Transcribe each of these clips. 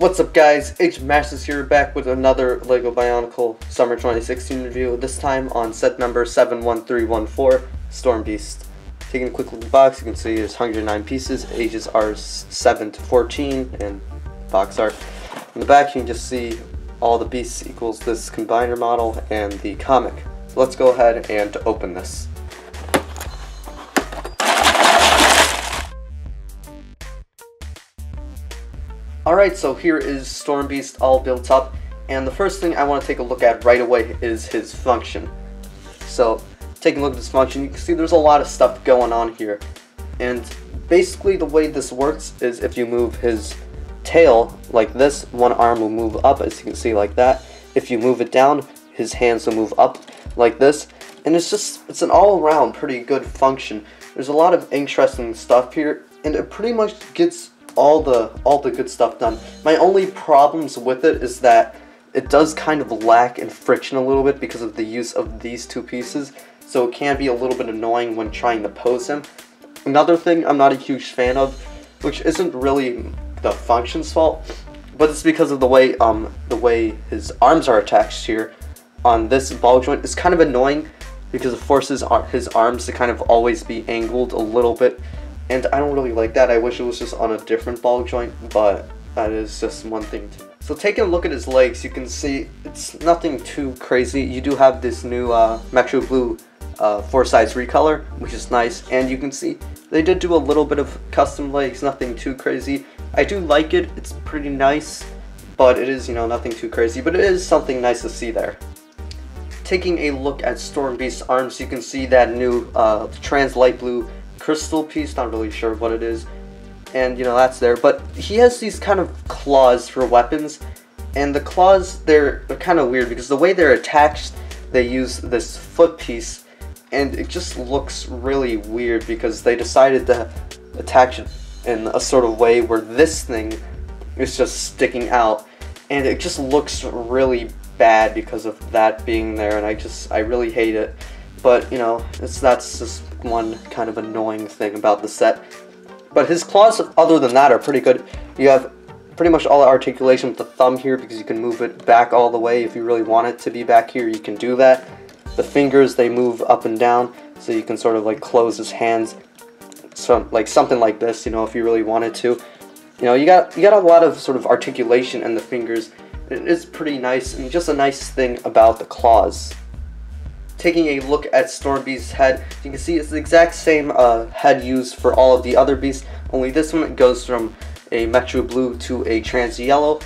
What's up guys, H Masters here back with another LEGO Bionicle Summer 2016 review, this time on set number 71314, Storm Beast. Taking a quick look at the box, you can see there's 109 pieces, ages are 7 to 14, and box art. In the back you can just see all the beasts equals this combiner model and the comic. So let's go ahead and open this. Alright, so here is Storm Beast all built up, and the first thing I want to take a look at right away is his function. So, taking a look at this function, you can see there's a lot of stuff going on here. And basically the way this works is if you move his tail like this, one arm will move up as you can see like that. If you move it down, his hands will move up like this. And it's just, it's an all around pretty good function. There's a lot of interesting stuff here, and it pretty much gets all the all the good stuff done. My only problems with it is that it does kind of lack in friction a little bit because of the use of these two pieces, so it can be a little bit annoying when trying to pose him. Another thing I'm not a huge fan of, which isn't really the function's fault, but it's because of the way um the way his arms are attached here on this ball joint is kind of annoying because it forces his arms to kind of always be angled a little bit and I don't really like that. I wish it was just on a different ball joint, but that is just one thing. So taking a look at his legs, you can see it's nothing too crazy. You do have this new uh, Metro Blue uh, four size recolor, which is nice. And you can see they did do a little bit of custom legs, nothing too crazy. I do like it, it's pretty nice, but it is, you know, nothing too crazy, but it is something nice to see there. Taking a look at Storm Beast's arms, you can see that new uh, trans light blue crystal piece, not really sure what it is. And, you know, that's there. But he has these kind of claws for weapons. And the claws, they're, they're kind of weird because the way they're attached, they use this foot piece. And it just looks really weird because they decided to attach it in a sort of way where this thing is just sticking out. And it just looks really bad because of that being there. And I just, I really hate it. But, you know, it's that's just one kind of annoying thing about the set. But his claws, other than that, are pretty good. You have pretty much all the articulation with the thumb here because you can move it back all the way. If you really want it to be back here, you can do that. The fingers, they move up and down, so you can sort of like close his hands. So, like something like this, you know, if you really wanted to. You know, you got you got a lot of sort of articulation in the fingers. It is pretty nice, and just a nice thing about the claws taking a look at Storm Beast's head, you can see it's the exact same uh, head used for all of the other beasts, only this one goes from a Metro Blue to a Trans Yellow.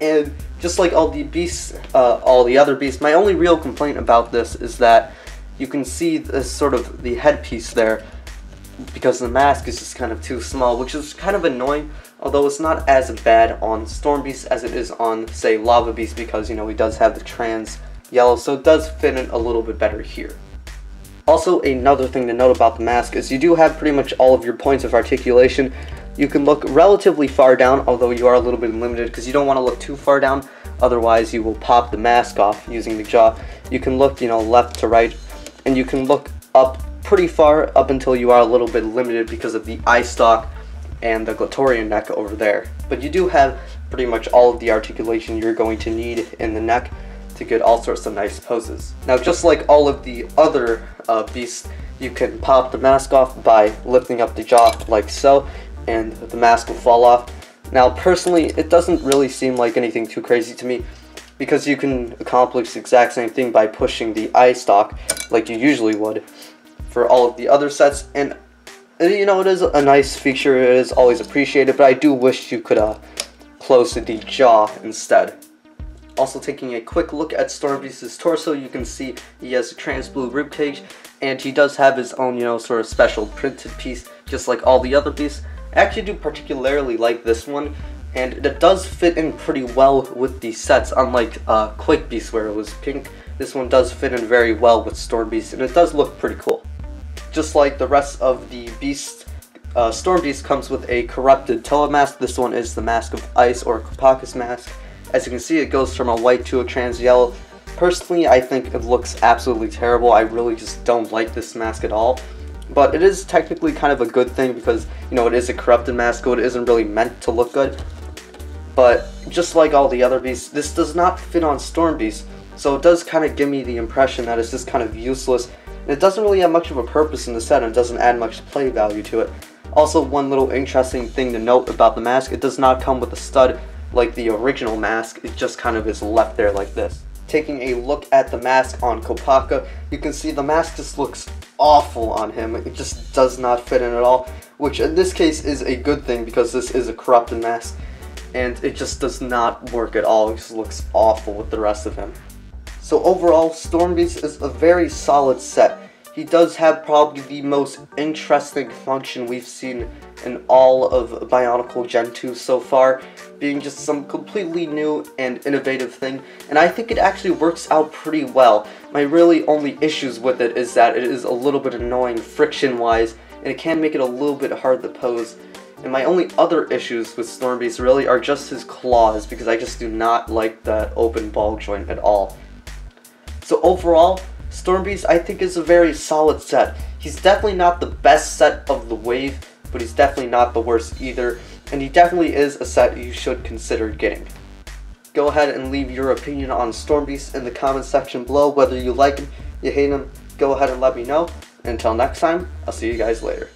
And just like all the beasts, uh, all the other beasts, my only real complaint about this is that you can see this sort of the headpiece there because the mask is just kind of too small, which is kind of annoying, although it's not as bad on Storm Beast as it is on, say, Lava Beast because, you know, he does have the trans yellow, so it does fit in a little bit better here. Also, another thing to note about the mask is you do have pretty much all of your points of articulation. You can look relatively far down, although you are a little bit limited because you don't want to look too far down, otherwise you will pop the mask off using the jaw. You can look, you know, left to right, and you can look up pretty far up until you are a little bit limited because of the eye stalk and the glatorian neck over there. But you do have pretty much all of the articulation you're going to need in the neck to get all sorts of nice poses. Now just like all of the other uh, beasts, you can pop the mask off by lifting up the jaw like so, and the mask will fall off. Now personally, it doesn't really seem like anything too crazy to me, because you can accomplish the exact same thing by pushing the eye stalk like you usually would for all of the other sets, and you know, it is a nice feature, it is always appreciated, but I do wish you could uh, close the jaw instead. Also taking a quick look at Stormbeast's torso, you can see he has a trans blue ribcage, and he does have his own, you know, sort of special printed piece, just like all the other beasts. I actually do particularly like this one, and it does fit in pretty well with the sets, unlike uh, Quake Beast where it was pink. This one does fit in very well with Storm Beast, and it does look pretty cool. Just like the rest of the Beast, uh, Storm Beast comes with a corrupted Toa mask. This one is the Mask of Ice or Kopaka's mask. As you can see, it goes from a white to a trans yellow. Personally, I think it looks absolutely terrible. I really just don't like this mask at all. But it is technically kind of a good thing because, you know, it is a corrupted mask, so it isn't really meant to look good. But just like all the other beasts, this does not fit on Storm Beast, so it does kind of give me the impression that it's just kind of useless. And it doesn't really have much of a purpose in the set and doesn't add much play value to it. Also, one little interesting thing to note about the mask, it does not come with a stud like the original mask, it just kind of is left there like this. Taking a look at the mask on Kopaka, you can see the mask just looks awful on him. It just does not fit in at all, which in this case is a good thing because this is a corrupted mask and it just does not work at all. It just looks awful with the rest of him. So overall, Stormbeast is a very solid set. He does have probably the most interesting function we've seen in all of Bionicle Gen 2 so far, being just some completely new and innovative thing, and I think it actually works out pretty well. My really only issues with it is that it is a little bit annoying friction-wise, and it can make it a little bit hard to pose. And my only other issues with Stormbeast really are just his claws, because I just do not like that open ball joint at all. So overall, Stormbeast I think is a very solid set. He's definitely not the best set of the wave, but he's definitely not the worst either, and he definitely is a set you should consider getting. Go ahead and leave your opinion on Stormbeast in the comment section below, whether you like him, you hate him, go ahead and let me know. Until next time, I'll see you guys later.